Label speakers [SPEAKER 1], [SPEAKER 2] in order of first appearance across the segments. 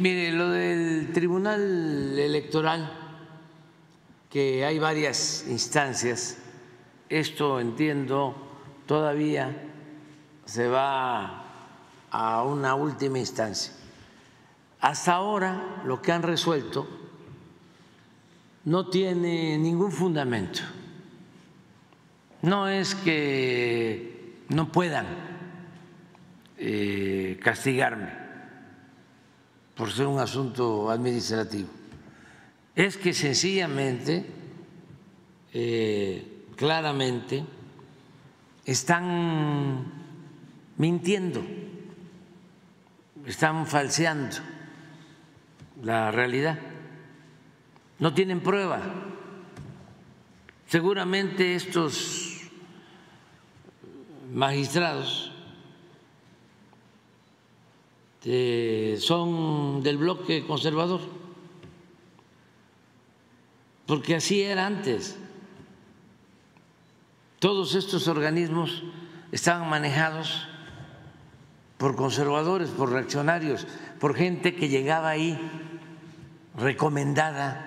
[SPEAKER 1] mire, lo del Tribunal Electoral, que hay varias instancias, esto entiendo todavía se va a una última instancia. Hasta ahora lo que han resuelto no tiene ningún fundamento. No es que no puedan eh, castigarme por ser un asunto administrativo. Es que sencillamente, eh, claramente, están mintiendo, están falseando la realidad, no tienen prueba. Seguramente estos magistrados son del bloque conservador, porque así era antes. Todos estos organismos estaban manejados por conservadores, por reaccionarios, por gente que llegaba ahí recomendada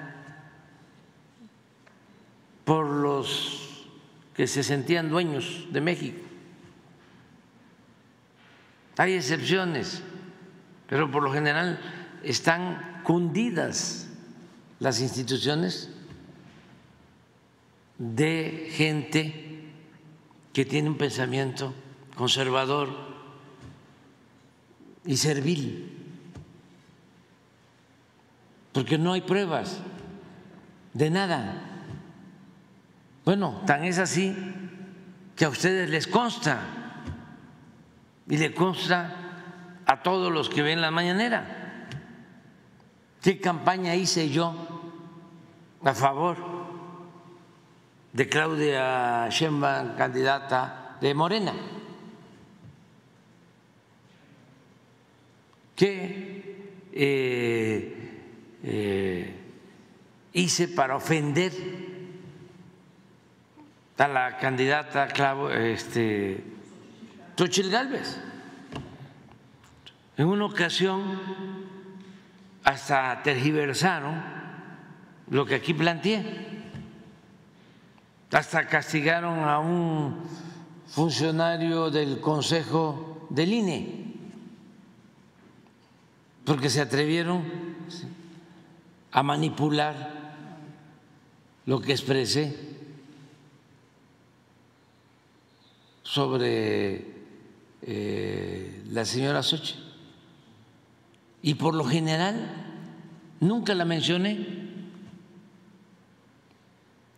[SPEAKER 1] por los que se sentían dueños de México. Hay excepciones, pero por lo general están cundidas las instituciones de gente que tiene un pensamiento conservador y servil, porque no hay pruebas de nada. Bueno, tan es así que a ustedes les consta y le consta a todos los que ven la mañanera. ¿Qué campaña hice yo a favor de Claudia Sheinbaum, candidata de Morena? ¿Qué eh, eh, hice para ofender a la candidata Clavo, este, Galvez. En una ocasión hasta tergiversaron lo que aquí planteé, hasta castigaron a un funcionario del Consejo del INE porque se atrevieron a manipular lo que expresé sobre eh, la señora Sochi. Y por lo general nunca la mencioné.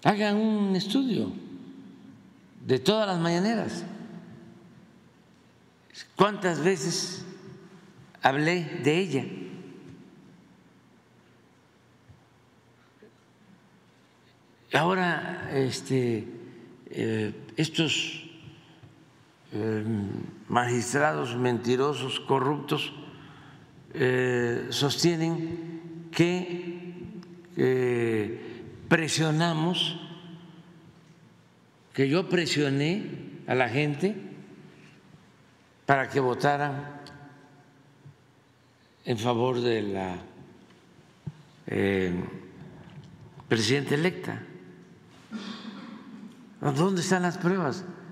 [SPEAKER 1] Hagan un estudio de todas las mañaneras. ¿Cuántas veces hablé de ella. Ahora, este, eh, estos eh, magistrados mentirosos, corruptos, eh, sostienen que presionamos, que yo presioné a la gente para que votaran en favor de la eh, presidenta electa. ¿Dónde están las pruebas?